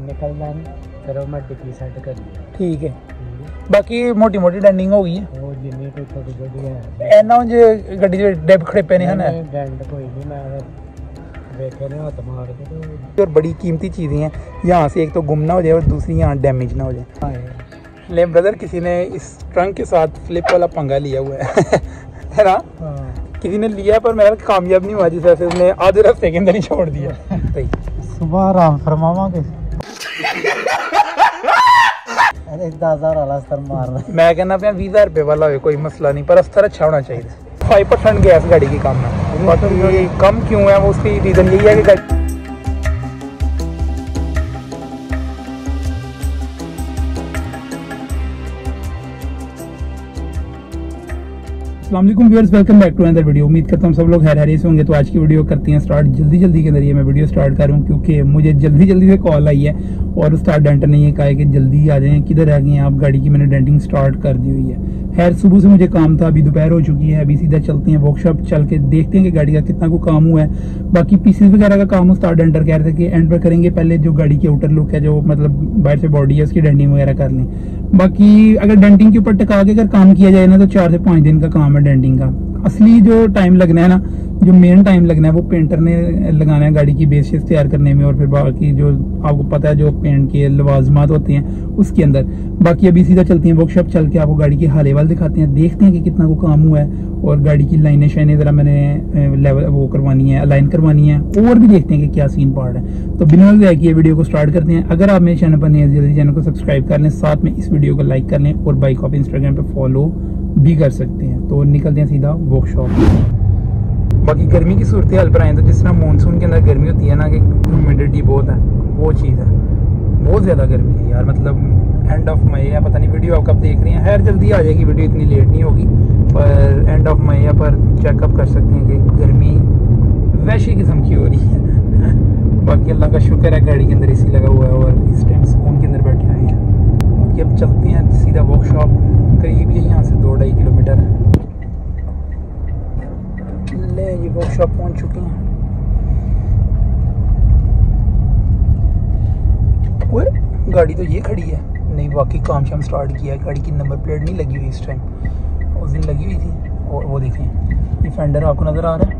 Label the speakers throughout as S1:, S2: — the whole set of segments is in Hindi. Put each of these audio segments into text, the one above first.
S1: ਨਿਕਲ ਲੈਣ ਫਿਰ ਉਹ ਮੈਂ ਡਿੱਗੀ ਸੈੱਟ ਕਰੀ
S2: ਠੀਕ ਹੈ ਬਾਕੀ ਮੋਟੀ ਮੋਟੀ ਡੈਂਡਿੰਗ ਹੋ ਗਈ ਹੈ
S1: ਉਹ ਜਿੰਨੀ ਕੋਈ ਛੋਟੀ ਛੋਟੀ ਹੈ
S2: ਇਹਨਾਂ ਜੇ ਗੱਡੀ ਦੇ ਡਿਪ ਖੜੇਪੇ ਨੇ ਹਨ
S1: नहीं, डेंट कोई नहीं मैं देखे ने हाथ मार के तो
S2: और बड़ी कीमती चीज़ें हैं यहाँ से एक तो गुम ना हो जाए और दूसरी यहाँ डैमेज ना हो जाए
S1: आए
S2: ले ब्रदर किसी ने इस ट्रंक के साथ फ्लिप वाला पंगा लिया हुआ है है ना
S1: हाँ
S2: किसी ने लिया पर मेरा कामयाब नहीं हुआ जिस वजह से उसने आधे रास्ते के अंदर ही छोड़ दिया सही
S1: सुबह आराम फरमावांगे अरे दस हज़ार वाला अस्तर मार रहा
S2: मैं कहना पे बीस हज़ार रुपये वाला हो कोई मसला नहीं पर अस्तर अच्छा होना चाहिए। फाइव परसेंट गैस गाड़ी की कम है। कम क्यों है वो उसकी रीज़न यही है कि गाड़ी व्यवर्स वेलकम बैक टू अंदर वीडियो उम्मीद करता हूँ सब लोग हैरानी से होंगे। तो आज की वीडियो करते हैं स्टार्ट जल्दी जल्दी के ये मैं वीडियो स्टार्ट कर क्योंकि मुझे जल्दी जल्दी से कॉल आई है और उसका डेंटर नहीं है कहा कि जल्दी आ जाएँ। किधर आ गए आप? गाड़ी की मैंने डेंटिंग स्टार्ट कर दी हुई है। खैर, सुबह से मुझे काम था, अभी दोपहर हो चुकी है, अभी सीधा चलते हैं वर्कशॉप चल के देखते हैं कि गाड़ी का कितना को काम हुआ है। बाकी पीसीस वगैरह का काम स्टार्ट डेंटर कह रहे थे कि एंड करेंगे, पहले जो गाड़ी की आउटर लुक है, जो मतलब बाहर से बॉडी है, उसकी डेंटिंग वगैरह कर लें। बाकी अगर डेंटिंग के ऊपर टका के अगर काम किया जाए ना तो चार से पाँच दिन का काम है डेंटिंग का। असली जो टाइम लगना है ना जो मेन टाइम लगना है, वो पेंटर ने लगाना है गाड़ी की बेसिस तैयार करने में और फिर बाकी जो आपको पता है जो पेंट के लवाजमात होते हैं, उसके अंदर। बाकी अभी सीधा चलते हैं वर्कशॉप चल के आपको गाड़ी के हाले वाल दिखाते हैं। देखते हैं कि कितना को काम हुआ है और गाड़ी की लाइनें शाइनें ज़रा मैंने लेवल वो करवानी है अलाइन करवानी है और भी देखते हैं कि क्या सीन पार्ट है। तो बिना वजह की वीडियो को स्टार्ट करते हैं। अगर आप मेरे चैनल पर नए जल्दी चैनल को सब्सक्राइब कर लें, साथ में इस वीडियो को लाइक कर लें और बाइक ऑफ़ इंस्टाग्राम पर फॉलो भी कर सकते हैं। तो निकलते हैं सीधा वर्कशॉप बाकी गर्मी की सूरत हाल पर आए तो जिस तरह मानसून के अंदर गर्मी होती है ना, कि ह्यूमिडिटी बहुत है, वो चीज़ है। बहुत ज़्यादा गर्मी है यार मतलब एंड ऑफ़ मई है पता नहीं वीडियो आप कब देख रही हैं। खैर, जल्दी आ जाएगी वीडियो इतनी लेट नहीं होगी, पर एंड ऑफ़ मई है पर चेकअप कर सकते हैं कि गर्मी वैसी किस्म की हो रही है। बाकी अल्लाह का शुक्र है, गाड़ी के अंदर एसी लगा हुआ है और इस टाइम सुकून के अंदर बैठे हुए हैं। बाकी अब चलते हैं सीधा वर्कशॉप करीब यहाँ से दो ढाई किलोमीटर। है ले ये वर्कशॉप पहुँच चुके हैं। ओए, गाड़ी तो ये खड़ी है। नहीं वाकई काम शाम स्टार्ट किया है। गाड़ी की नंबर प्लेट नहीं लगी हुई इस टाइम उस दिन लगी हुई थी। और वो देखें। ये फेंडर आपको नज़र आ रहा है?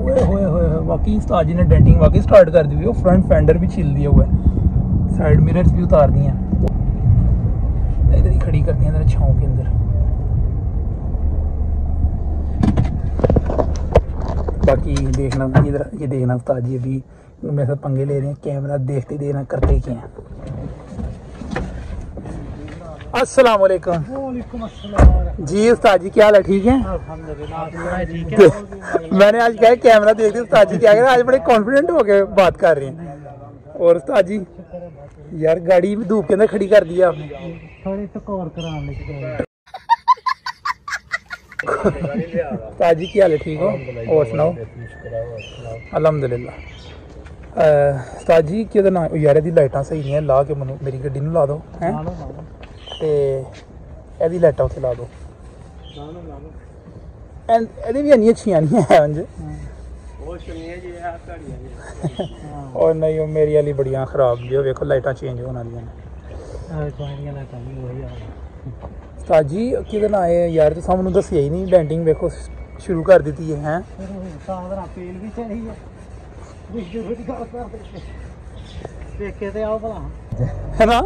S2: ओए, होए होए वाकई उस्ताद जी ने डेंटिंग वाकई स्टार्ट कर दी हुई है। फ्रंट फेंडर भी छिल दिया हुआ है। साइड मिरर्स भी उतार दिए हैं। इधर ही खड़ी करते हैं छाँव के अंदर। बाकी देखना इधर ये देखना उस्ताद जी अभी। मेरे साथ पंगे ले रहे हैं कैमरा देखते देखना करते क्या हैं? अस्सलाम वालेकुम जी उस्ताद जी क्या हाल है? ठीक है?
S1: है
S2: मैंने आज क्या कैमरा देख दिया उस्ताद जी क्या कह रहे हैं? आज बड़े कॉन्फिडेंट होके बात कर रहे हैं। और उस्ताद जी यार गाड़ी भी धूप के अंदर खड़ी कर दी आपने।
S1: थोड़ी तो कवर करा लेके
S2: उस्ताद जी क्या हाल है ठीक हो और सुनाओ ਅਲਹਮਦੁਲਿਲਾ ਉਸਤਾਦ ਜੀ ਕਿਹਦਾ ਨਾਮ ਯਾਰ ਇਹਦੀ ਲਾਈਟਾਂ ਸਹੀ ਨਹੀਂ ਹੈ ਲਾ ਕੇ ਮੈਨੂੰ ਮੇਰੀ ਗੱਡੀ ਨੂੰ ਲਾ ਦਿਓ ਹੈ
S1: ਨਾਲੋਂ ਨਾਲੋਂ
S2: ਤੇ ਇਹਦੀ ਲਾਈਟਾਂ ਉੱਥੇ ਲਾ ਦਿਓ
S1: ਨਾਲੋਂ ਨਾਲੋਂ
S2: ਐਂ ਇਹਦੀ ਵੀ ਇੰਨੀਆਂ ਅੱਛੀਆਂ ਨਹੀਂ ਹੈ ਉਂਝ
S1: ਉਹ ਸੁਣੀਏ ਜੀ ਆ ਘੜੀਆਂ ਹਾਂ
S2: ਔਰ ਨਹੀਂ ਉਹ ਮੇਰੀ ਵਾਲੀ ਬੜੀਆਂ ਖਰਾਬ ਜੀ ਉਹ ਵੇਖੋ ਲਾਈਟਾਂ ਚੇਂਜ ਹੋਣ ਵਾਲੀਆਂ ਨੇ
S1: ਆ ਪਾਣੀਆਂ ਨਾ ਤਾਂ
S2: ਜੀ ਕਿਹਦੇ ਆਏ ਯਾਰ ਤੂੰ ਸਾਨੂੰ ਦੱਸਿਆ ਹੀ ਨਹੀਂ ਡੈਂਟਿੰਗ ਵੇਖੋ ਸ਼ੁਰੂ ਕਰ ਦਿੱਤੀ ਹੈ ਹੈ।
S1: ਸਾਹ ਦਾ ਪੇਲ ਵੀ ਚੜੀ ਹੈ ਦੇਖੇ ਤੇ ਆਓ ਭਲਾ।
S2: ਹੈ ਨਾ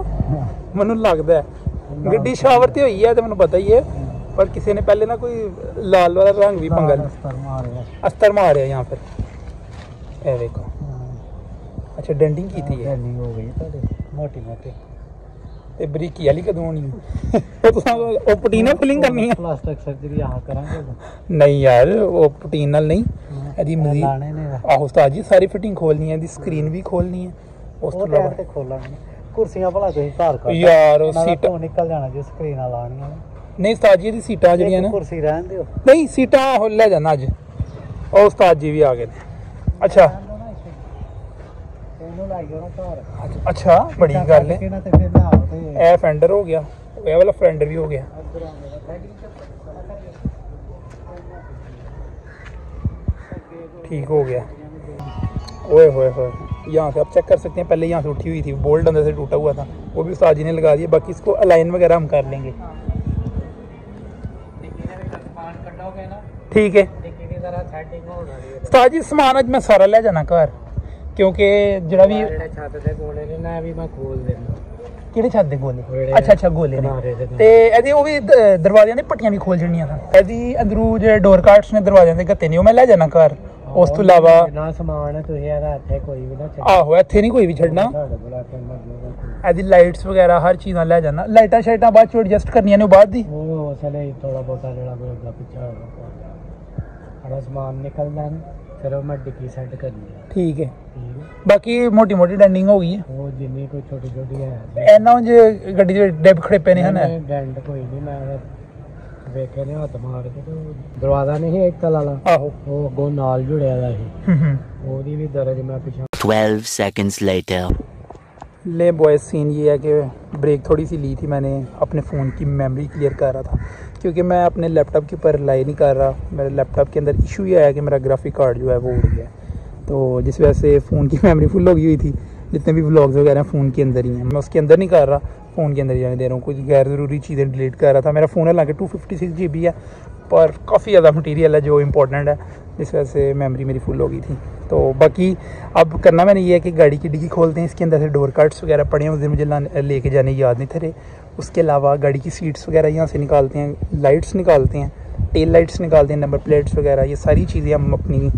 S2: ਮੈਨੂੰ ਲੱਗਦਾ ਸ਼ਾਵਰ ਤੇ ਹੋਈ ਹੈ ਤੇ ਮੈਨੂੰ ਪਤਾ ਹੀ ਹੈ ਪਰ ਕਿਸੇ ਨੇ ਪਹਿਲੇ ਨਾ ਕੋਈ ਲਾਲ ਵਾਲਾ ਰੰਗ ਵੀ ਪੰਗਾ ਲਿਆ।
S1: ਅਸਤਰ ਮਾਰਿਆ।
S2: ਅਸਤਰ ਮਾਰਿਆ ਜਾਂ ਫਿਰ। ਇਹ ਵੇਖੋ। ਅੱਛਾ ਡੈਂਡਿੰਗ ਕੀਤੀ ਹੈ।
S1: ਡੈਂਡਿੰਗ ਹੋ ਗਈ ਤੁਹਾਡੇ। ਮੋਟੀ ਮੋਟੀ
S2: ਤੇ ਬਰੀਕੀ ਵਾਲੀ ਕਦੋਂ ਹੋਣੀ? ਉਹ ਤੁਸੀਂ ਉਹ ਪਟੀਨ ਨਾਲ ਫਿਲਿੰਗ ਕਰਨੀ ਹੈ।
S1: ਪਲਾਸਟਿਕ ਸਰਜਰੀ ਆਹ ਕਰਾਂਗੇ
S2: ਨਹੀਂ ਯਾਰ ਉਹ ਪਟੀਨ ਨਾਲ ਨਹੀਂ। ਇਹਦੀ ਮਜ਼ੀਦ
S1: ਲਾਣੇ ਨੇ
S2: ਆਹੋ ਉਸਤਾਦ ਜੀ ਸਾਰੀ ਫਿਟਿੰਗ ਖੋਲਣੀ ਹੈ ਇਹਦੀ ਸਕਰੀਨ ਵੀ ਖੋਲਣੀ ਹੈ। ਉਸ ਤੋਂ
S1: ਉਹ ਟਾਇਰ
S2: ਇਲਾਵਾ
S1: ਤੇ ਖੋਲਾਂਗੇ। ਕੁਰਸੀਆਂ ਭਲਾ ਤੁਸੀਂ ਘਰ ਕਰ
S2: ਯਾਰ ਉਹ ਸੀਟ
S1: ਤੋਂ ਨਿਕਲ ਜਾਣਾ ਜੇ ਸਕਰੀਨਾਂ ਲਾਣੀਆਂ
S2: ਨਹੀਂ ਉਸਤਾਦ ਜੀ ਇਹਦੀ ਸੀਟਾਂ ਜਿਹੜੀਆਂ ਨੇ
S1: ਕੁਰਸੀ ਰਹਿਣ ਦਿਓ।
S2: ਨਹੀਂ ਸੀਟਾਂ ਉਹ ਲੈ ਜਾਣਾ ਅੱਜ। ਉਹ ਉਸਤਾਦ ਜੀ ਵੀ ਆ ਗਏ ਨੇ। ਅੱਛਾ।
S1: ਇਹਨੂੰ ਲਾਈ ਜਾਣਾ ਘਰ
S2: ਅੱਛਾ ਬੜੀ ਗੱਲ ਹੈ
S1: ਕਿਹਨਾਂ ਤੇ ਫਿਰ ਨਾ ਤੇ
S2: ਇਹ ਫੈਂਡਰ ਹੋ ਗਿਆ ਇਹ ਵਾਲਾ ਫੈਂਡਰ ਵੀ ਹੋ ਗਿਆ
S1: ਅੰਦਰ ਆ ਮੇਰਾ
S2: ਠੀਕ ਹੋ ਗਿਆ ਓਏ ਹੋਏ ਹੋਏ यहाँ से आप चेक कर सकते हैं पहले यहाँ से उठी हुई थी बोल्ट अंदर से टूटा हुआ था वो भी उस्ताद जी ने लगा दिया बाकी इसको अलाइन वगैरह हम कर लेंगे
S1: डिक्की ने भी समान कटोगे ना
S2: ठीक है
S1: डिक्की की तरह सेटिंग हो रही है
S2: ਉਸਤਾਦ ਜੀ ਸਮਾਨ ਅੱਜ ਮੈਂ ਸਾਰਾ ਲੈ ਜਾਣਾ ਘਰ ਕਿਉਂਕਿ ਜਿਹੜਾ ਵੀ
S1: ਜਿਹੜੇ ਛੱਤ ਦੇ ਕੋਲੇ ਨੇ ਨਾ ਇਹ ਵੀ ਮੈਂ ਖੋਲ ਦੇਣਾ
S2: ਕਿਹੜੇ ਛੱਤ ਦੇ ਗੋਲੇ
S1: ਜਿਹੜੇ
S2: ਅੱਛਾ ਅੱਛਾ ਗੋਲੇ ਨੇ
S1: ਕਿਨਾਰੇ ਦੇ
S2: ਤੇ ਇਹਦੀ ਉਹ ਵੀ ਦ- ਦਰਵਾਜ਼ਿਆਂ ਦੀ ਪੱਟੀਆਂ ਵੀ ਖੋਲ ਜਣੀਆਂ ਸਨ ਇਹਦੀ ਅੰਦਰੂ ਜਿਹੜੇ ਡੋਰ ਕਾਰਡਸ ਨੇ ਦਰਵਾਜ਼ਿਆਂ ਦੇ ਗੱਤੇ ਨੇ ਉਹ ਮੈਂ ਲੈ ਜਾਣਾ ਘਰ ਉਸ ਤੋਂ ਇਲਾਵਾ
S1: ਨਾ ਸਮਾਨ ਹੈ ਤੁਸੀਂ ਇਹਦਾ ਇੱਥੇ ਕੋਈ ਵੀ ਨਾ ਚੱਲ
S2: ਆਹੋ ਇੱਥੇ ਨਹੀਂ ਕੋਈ ਵੀ ਛੱਡਣਾ
S1: ਸਾਡੇ ਕੋਲ ਇੱਥੇ ਮਤਲਬ
S2: ਇਹਦੀ ਲਾਈਟਸ ਵਗੈਰਾ ਹਰ ਚੀਜ਼ਾਂ ਲੈ ਜਾਣਾ ਲਾਈਟਾਂ ਸ਼ਾਈਟਾਂ ਬਾਅਦ ਚ ਐਡਜਸਟ ਕਰਨੀਆਂ ਨੇ ਉਹ ਬਾਅਦ ਦੀ
S1: ਉਹ ਉਸਲੇ ਹੀ ਥੋੜਾ ਬਹੁਤਾ ਜਿਹੜਾ ਕੋਈ ਅੱਗਾ ਪਿੱਛਾ ਹੋਗਾ ਸਾਰਾ ਸਮਾਨ ਨਿਕਲਦਾ ਨਾ ਫਿਰ ਉਹ ਮੈਂ ਡਿੱਕੀ ਸੈੱਟ ਕਰਨੀ ਹੈ
S2: ਠੀਕ ਹੈ
S1: ਠੀਕ ਹੈ
S2: ਬਾਕੀ ਮੋਟੀ ਮੋਟੀ ਡੈਂਡਿੰਗ ਹੋ ਗਈ ਹੈ
S1: ਉਹ ਜਿੰਨੀ ਕੋਈ ਛੋਟੀ ਛੋਟੀ ਹੈ
S2: ਇਹਨਾਂ ਜੇ ਗੱਡੀ ਦੇ ਡਿੱਬ ਖੜੇ ਪਏ ਨੇ ਹਨ
S1: ਨਹੀਂ, ਡੈਂਟ ਕੋਈ ਨਹੀਂ ਮੈਂ ਤਾਂ ਵੇਖੇ ਨੇ ਹੱਥ ਮਾਰ ਕੇ ਤੇ ਉਹ ਦਰਵਾਜ਼ਾ ਨਹੀਂ ਸੀ ਇੱਕ ਤਲ ਵਾਲਾ
S2: ਆਹੋ
S1: ਉਹ ਅੱਗੋਂ ਨਾਲ ਜੁੜਿਆ ਦਾ ਸੀ
S2: ਹੂੰ ਹੂੰ
S1: ਉਹਦੀ ਵੀ ਦਰਜ ਮੈਂ ਪਿਛਾ
S3: 12 seconds later.
S2: ले बॉयज सीन ये है कि ब्रेक थोड़ी सी ली थी मैंने अपने फ़ोन की मेमोरी क्लियर कर रहा था क्योंकि मैं अपने लैपटॉप के ऊपर रिलाई नहीं कर रहा मेरे लैपटॉप के अंदर इशू ये आया कि मेरा ग्राफिक कार्ड जो है वो उड़ गया तो जिस वजह से फ़ोन की मेमोरी फुल हो गई हुई थी, जितने भी ब्लॉग्स वगैरह हैं फ़ोन के अंदर ही हैं। मैं उसके अंदर नहीं कर रहा फ़ोन के अंदर जाने दे रहा हूँ। कुछ गैर ज़रूरी चीज़ें डिलीट कर रहा था। मेरा फ़ोन हालाँकि two fifty six G B है, पर काफ़ी ज़्यादा मटीरियल है जो इंपॉर्टेंट है, जिस वजह से मेमोरी मेरी फुल हो गई थी। तो बाकी अब करना मैंने ये है कि गाड़ी की डिग्गी खोलते हैं, इसके अंदर से डोर कार्ड्स वगैरह पड़े हैं, उस दिन मुझे लेके जाने याद नहीं थे उसके अलावा गाड़ी की सीट्स वगैरह यहाँ से निकालते हैं लाइट्स निकालते हैं। टेल लाइट्स निकालते हैं नंबर प्लेट्स वगैरह, ये सारी चीज़ें हम अपनी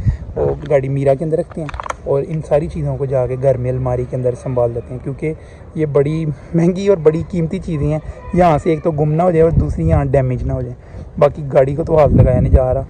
S2: गाड़ी मीरा के अंदर रखते हैं और इन सारी चीज़ों को जाके घर में अलमारी के अंदर संभाल लेते हैं क्योंकि ये बड़ी महँगी और बड़ी कीमती चीज़ें हैं। यहाँ से एक तो गुम ना हो जाए और दूसरी यहाँ डैमेज ना हो जाए। बाकी गाड़ी को तो हाथ लगाया नहीं जा रहा।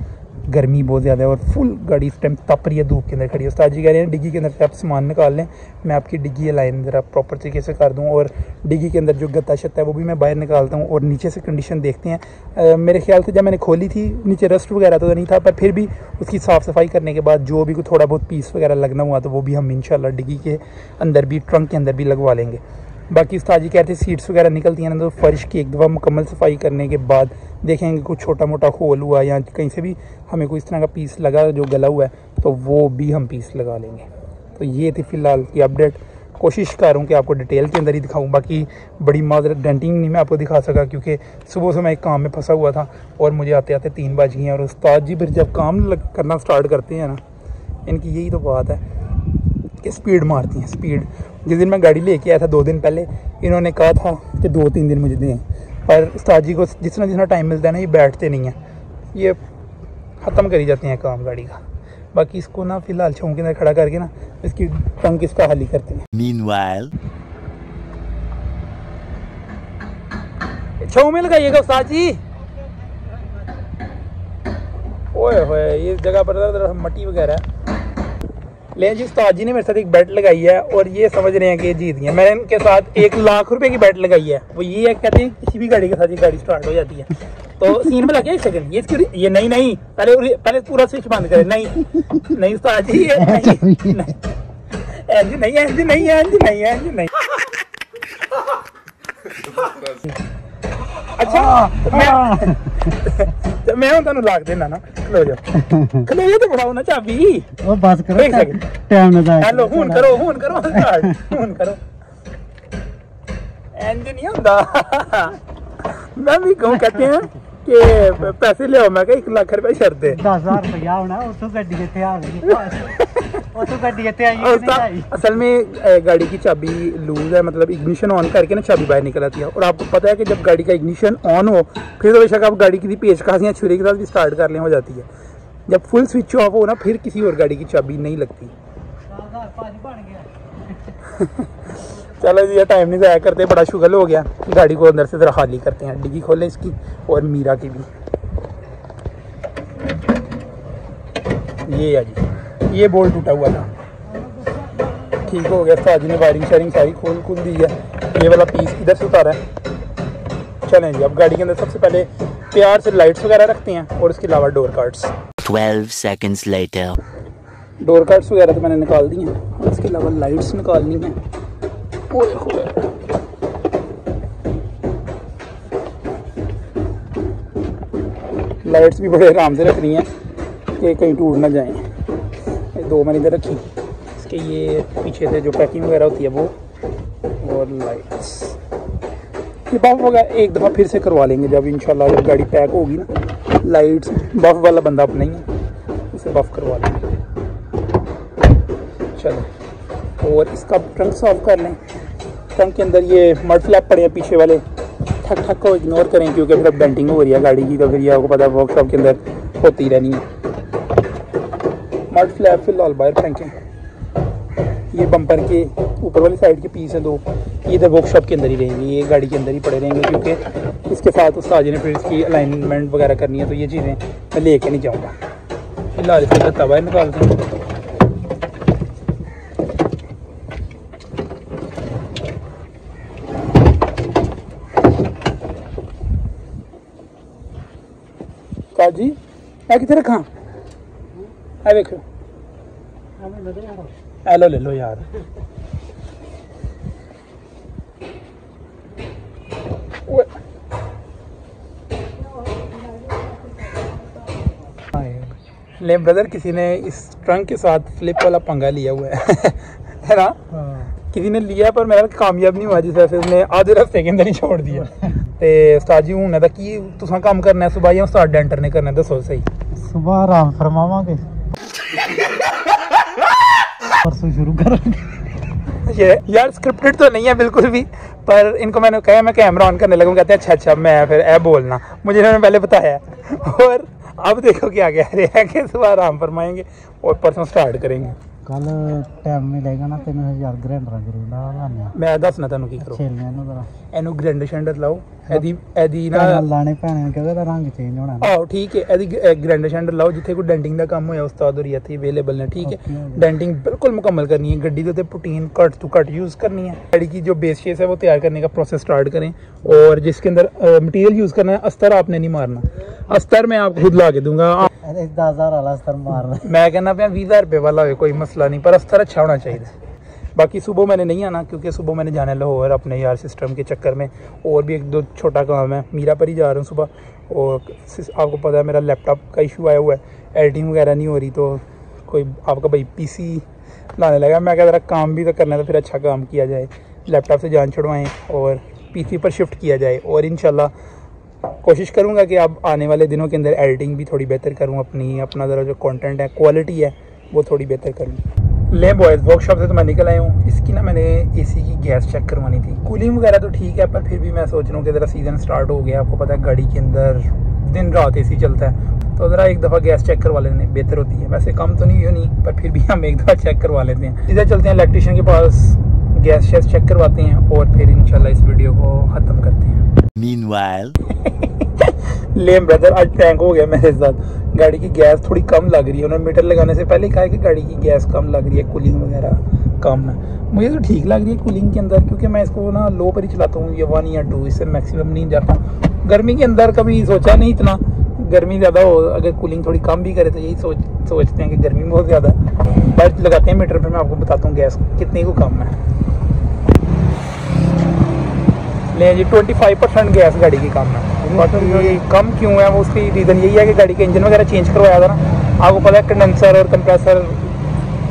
S2: गर्मी बहुत ज़्यादा है और फुल गाड़ी इस टाइम तप रही है, धूप के अंदर खड़ी है। उस्ताद जी कह रहे हैं, डिग्गी के अंदर से आप सामान निकाल लें, मैं आपकी डिग्गी लाइन ज़रा प्रॉपर तरीके से कर दूँ और डिग्गी के अंदर जो गत्ता शत्ता है, वो भी मैं बाहर निकालता हूँ और नीचे से कंडीशन देखते हैं। मेरे ख्याल से जब मैंने खोली थी, नीचे रस्ट वगैरह तो नहीं था, पर फिर भी उसकी साफ़ सफ़ाई करने के बाद जो भी कोई थोड़ा बहुत पीस वगैरह लगना हुआ तो वो भी हम इंशाल्लाह डिग्गी के अंदर भी ट्रंक के अंदर भी लगवा लेंगे। बाकी उस्ताद जी कहते सीट्स वगैरह निकलती हैं ना तो फर्श की एक दफ़ा मुकम्मल सफ़ाई करने के बाद देखेंगे कुछ छोटा मोटा होल हुआ या कहीं से भी हमें कोई इस तरह का पीस लगा जो गला हुआ है तो वो भी हम पीस लगा लेंगे। तो ये थी फ़िलहाल की अपडेट कोशिश कर रहा हूँ कि आपको डिटेल के अंदर ही दिखाऊँ, बाकी बड़ी माजरत डेंटिंग नहीं मैं आपको दिखा सका, क्योंकि सुबह से मैं एक काम में फंसा हुआ था और मुझे आते आते तीन बज गए और उस्ताद जी फिर जब काम करना स्टार्ट करते हैं ना, इनकी यही तो बात है कि स्पीड मारती हैं स्पीड जिस दिन मैं गाड़ी लेके आया था दो दिन पहले इन्होंने कहा था कि दो तीन दिन मुझे दें। पर उस्ताद जी को जितना जितना टाइम मिलता है ना ये बैठते नहीं हैं। ये ख़त्म करी जाते हैं काम गाड़ी का। बाकी इसको ना फ़िलहाल छौं के अंदर खड़ा करके ना इसकी टंग इसका हल ही करते हैं।
S3: Meanwhile.
S2: छौ में लगाइएगा उस्ताद जी? ओए होए ये जगह पर मट्टी वगैरह है। ले जी उस्ताद जी ने मेरे साथ एक बेट लगाई है और ये समझ रहे हैं कि ये जीत गए मैंने इनके साथ एक लाख रुपए की बेट लगाई है। वो ये है कहते हैं किसी भी गाड़ी के साथ ये गाड़ी स्टार्ट हो जाती है। तो सीन में लगे एक सेकंड ये इसकी ये नहीं नहीं। पहले पहले पूरा स्विच बंद करें। नहीं। नहीं उस्ताद जी ये नहीं। नहीं। नहीं। नहीं नहीं इंज नहीं ਮੈਂ ਵੀ ਕਹੂੰ ਕਿ ਪੈਸੇ ਲਿਆਓ। ਮੈਂ ਕਿਹਾ 1 ਲੱਖ ਰੁਪਏ ਸ਼ਰਤ ਹੈ
S1: 10000 ਰੁਪਇਆ ਹੋਣਾ ਉਸ ਤੋਂ ਗੱਡੀ ਇੱਥੇ ਆ ਗਈ।
S2: असल में गाड़ी की चाबी लूज है मतलब इग्निशन ऑन करके ना चाबी बाहर निकल आती है और आपको पता है कि जब गाड़ी का इग्निशन ऑन हो फिर तो बेशक आप गाड़ी की पेचकास या छुरी के साथ भी स्टार्ट कर ले हो जाती है जब फुल स्विच ऑफ़ हो ना फिर किसी और गाड़ी की चाबी नहीं लगती चलो जी टाइम नहीं ज़ाया करते बड़ा शुगल हो गया गाड़ी को अंदर से ज़रा खाली करते हैं डिग्गी खोलें इसकी और मीरा की भी ये है जी ये बोल्ट टूटा हुआ था। ठीक हो गया उस्ताद जी ने वायरिंग शायरिंग सारी खोल खुल दी है। ये वाला पीस इधर से उतारा है। चलें जी अब गाड़ी के अंदर सबसे पहले प्यार से लाइट्स वगैरह रखते हैं और इसके अलावा door cards
S3: 12 seconds later.
S2: Door cards वगैरह तो मैंने निकाल दी हैं और इसके अलावा लाइट्स निकालनी है। लाइट्स भी बड़े आराम से रख रही हैं कि कहीं टूट ना जाएँ। दो मैंने इधर रखी। इसके ये पीछे से जो पैकिंग वगैरह होती है वो, और लाइट्स ये बफ वगैरह एक दफ़ा फिर से करवा लेंगे जब इंशाल्लाह जब गाड़ी पैक होगी ना लाइट्स बफ वाला बंदा अपना ही है, उसे बफ करवा लेंगे। चलो, और इसका ट्रंक साफ़ कर लें। ट्रंक के अंदर ये मड फ्लैप पड़े हैं पीछे वाले। ठक ठक को इग्नोर करें क्योंकि फिर अब डेंटिंग हो रही है गाड़ी की तो फिर ये आपको पता है वर्कशॉप के अंदर होती रहनी है। मल्ट फ्लैप फ़िलहाल बाहर फेंकें ये बम्पर के ऊपर वाली साइड के पीस हैं दो। ये इधर वर्कशॉप के अंदर ही रहेंगे, ये गाड़ी के अंदर ही पड़े रहेंगे क्योंकि इसके साथ उस साजे ने फिर इसकी अलाइनमेंट वगैरह करनी है तो ये चीज़ें मैं ले नहीं जाऊँगा। फ़िलहाल इसका गत्ता बाहर निकाल दें। जी मैं कितने रखा? है एलो ले लो यार। ले ब्रदर किसी ने इस ट्रंक के साथ फ्लिप वाला पंगा लिया हुआ है। है ना? हाँ। किसी ने लिया पर मेरा कामयाब नहीं हुआ जिस वजह से उसने आधे रस्ते के अंदर ही छोड़ दिया। तो उस्ताद जी हूँ ना कि तुसा कम करना है सुबह या उस्ताद डेंटर ने करना दसो सही।
S1: सुबह आराम फरमावे परसों शुरू करेंगे
S2: ये यार स्क्रिप्टेड तो नहीं है बिल्कुल भी पर इनको मैंने कहा मैं कैमरा ऑन करने लगूँ कहते हैं अच्छा अच्छा मैं फिर ऐ बोलना मुझे इन्होंने पहले बताया और अब देखो क्या कह रहे हैं कि सुबह आराम फरमाएंगे और परसों स्टार्ट करेंगे
S1: कल टाइम मिलेगा ना तीन हजार ग्रैंडर जरूर लाने
S2: मैं दसना ਤੁਹਾਨੂੰ ਕੀ ਕਰੋ
S1: ਛੇਲਨੇ ਨੂੰ ਜ਼ਰਾ
S2: ਇਹਨੂੰ ਗ੍ਰੈਂਡ ਸ਼ੈਂਡਰ ਲਾਓ ਇਹਦੀ ਇਹਦੀ ਨਾ
S1: ਨਾਲ ਲਾਣੇ ਪੈਣੇ ਕਿਉਂਕਿ ਇਹਦਾ ਰੰਗ ਚੇਂਜ ਹੋਣਾ ਨਾ
S2: ਆਹੋ ਠੀਕ ਹੈ ਇਹਦੀ ਗ੍ਰੈਂਡ ਸ਼ੈਂਡਰ ਲਾਓ ਜਿੱਥੇ ਕੋਈ ਡੈਂਟਿੰਗ ਦਾ ਕੰਮ ਹੋਇਆ ਉਸਤਾਦ ਹੋਰੀ ਇੱਥੇ ਅਵੇਲੇਬਲ ਨੇ ठीक
S1: Okay,
S2: है
S1: okay.
S2: डेंटिंग बिल्कुल मुकम्मल करनी है गड्डी के ऊपर protein cut to cut use करनी है गाड़ी की जो बेस शेस है वो तैयार करने का प्रोसेस स्टार्ट करें और जिसके अंदर मटेरियल यूज़ करना है अस्तर आपने नहीं मारना अस्तर मैं आपको खुद ला के दूंगा
S1: ਇਹਦੇ 10000 ਵਾਲਾ ਸਤਰ ਮਾਰ ਰਿਹਾ
S2: मैं कहना पाया बीस हज़ार रुपये वाला हो कोई मसला नहीं पर अस्तर अच्छा होना चाहिए बाकी सुबह मैंने नहीं आना, क्योंकि सुबह मैंने जाना लाहौर अपने यार सिस्टम के चक्कर में, और भी एक दो छोटा काम है। मीरा पर ही जा रहा हूँ सुबह, और आपको पता है मेरा लैपटॉप का इशू आया हुआ है एडिटिंग वगैरह नहीं हो रही तो कोई आपका भाई पीसी लाने लगा। मैं क्या ज़रा काम भी तो करना है तो फिर अच्छा काम किया जाए लैपटॉप से जान छुड़वाएँ, और पीसी पर शिफ्ट किया जाए, और इंशाल्लाह कोशिश करूँगा कि अब आने वाले दिनों के अंदर एडिटिंग भी थोड़ी बेहतर करूँ, अपनी, अपना ज़रा जो कंटेंट है क्वालिटी है, वो थोड़ी बेहतर करूँ। ले बॉयज़ वर्कशॉप से तो मैं निकल आया हूँ। इसकी ना मैंने एसी की गैस चेक करवानी थी। कूलिंग वगैरह तो ठीक है पर फिर भी मैं सोच रहा हूँ कि ज़रा सीज़न स्टार्ट हो गया। आपको पता है गाड़ी के अंदर दिन रात एसी चलता है। तो ज़रा एक दफ़ा गैस चेक करवा लेने बेहतर होती है। वैसे कम तो नहीं होनी पर फिर भी हम एक दफ़ा चेक करवा लेते हैं। सीधे चलते हैं इलेक्ट्रिशियन के पास गैस शैस चेक करवाते हैं और फिर इंशाल्लाह इस वीडियो को ख़त्म करते हैं। लेम ब्रदर आज प्रैंक हो गया मेरे साथ। गाड़ी की गैस थोड़ी कम लग रही है। उन्होंने मीटर लगाने से पहले कहा कि गाड़ी की गैस कम लग रही है कूलिंग वगैरह कम है। मुझे तो ठीक लग रही है कूलिंग के अंदर, क्योंकि मैं इसको ना लो पर ही चलाता हूँ, ये वन या टू इससे मैक्सिमम नहीं जाता। गर्मी के अंदर कभी सोचा नहीं इतना। गर्मी ज़्यादा हो, अगर कूलिंग थोड़ी कम भी करे तो यही सोच, सोचते हैं कि गर्मी बहुत ज़्यादा बट लगाते हैं मीटर पर मैं आपको बताता हूँ गैस कितनी को कम है। ले जी ट्वेंटी फाइव परसेंट गैस गाड़ी की कम है। बाकी कम क्यों है? वो उसकी रीज़न यही है कि गाड़ी के इंजन वगैरह चेंज करवाया था ना। आपको पता है कंडेंसर और कंप्रेसर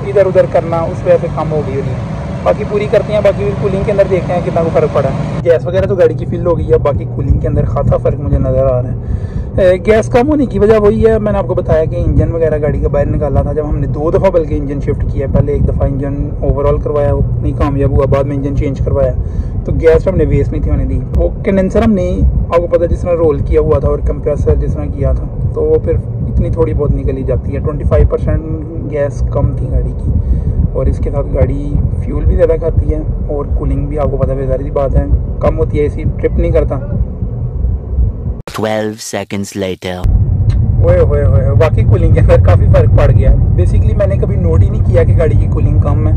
S2: इधर उधर करना उस वजह से कम हो गई है बाकी पूरी करते हैं बाकी कूलिंग के अंदर देखते हैं कितना को फ़र्क पड़ा। है गैस वगैरह तो गाड़ी की फिल हो गई है बाकी कूलिंग के अंदर खासा फ़र्क मुझे नज़र आ रहा है। गैस कम होने की वजह वही है, मैंने आपको बताया कि इंजन वगैरह गाड़ी का बाहर निकाला था, जब हमने दो दफ़ा बल्कि इंजन शिफ्ट किया पहले एक दफ़ा इंजन ओवरऑल करवाया, वो नहीं कामयाब हुआ, बाद में इंजन चेंज करवाया। तो गैस हमने वेस्ट नहीं थी होने दी। वो कंडेंसर हमने, आपको पता जिस तरह रोल किया हुआ था और कंप्रेसर जिस तरह किया था तो वो फिर इतनी थोड़ी बहुत निकली जाती है। ट्वेंटी फाइव परसेंट गैस कम थी गाड़ी की। और इसके साथ गाड़ी फ्यूल भी ज़्यादा खाती है और कूलिंग भी, आपको पता बेजारी बात है। कम होती है इसी ट्रिप नहीं करता।
S3: 12 seconds later.
S2: ओए होए होए वाकई कूलिंग के अंदर काफ़ी फ़र्क पड़ गया बेसिकली मैंने कभी नोट ही नहीं किया कि गाड़ी की कूलिंग कम है।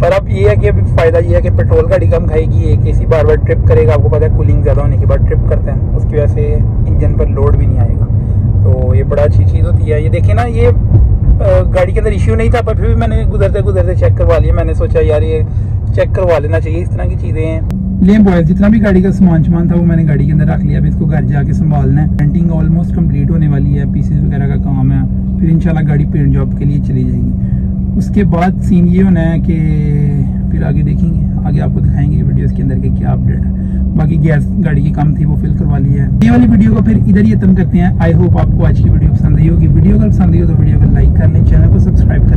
S2: पर अब ये है कि अभी फ़ायदा ये है कि पेट्रोल गाड़ी कम खाएगी, एक एसी बार बार ट्रिप करेगा, आपको पता है कूलिंग ज़्यादा होने के बाद ट्रिप करते हैं। उसकी वजह से इंजन पर लोड भी नहीं आएगा। तो ये बड़ा अच्छी चीज़ होती है। ये देखिए ना, ये गाड़ी के अंदर इश्यू नहीं था, पर फिर भी मैंने गुजरते गुजरते चेक करवा लिया मैंने सोचा, यार, ये चेक करवा लेना चाहिए, इस तरह की चीज़ें हैं। लेम बॉयल जितना भी गाड़ी का सामान सामान था वो मैंने गाड़ी के अंदर रख लिया। अभी इसको घर जाके संभालना है। पेंटिंग ऑलमोस्ट कंप्लीट होने वाली है। पीसेस वगैरह का काम है। फिर इंशाल्लाह गाड़ी पेंट जॉब के लिए चली जाएगी। उसके बाद सीन ये होना है कि फिर आगे देखेंगे। आगे आपको दिखाएँगे वीडियोस के अंदर के क्या अपडेट है। बाकी गैस गाड़ी की कम थी, वो फिल करवा ली है। ये वाली वीडियो को फिर इधर ही खत्म करते हैं। आई होप आपको आज की वीडियो पसंद आई होगी। वीडियो अगर पसंद आई हो तो वीडियो को लाइक कर लें चैनल को सब्सक्राइब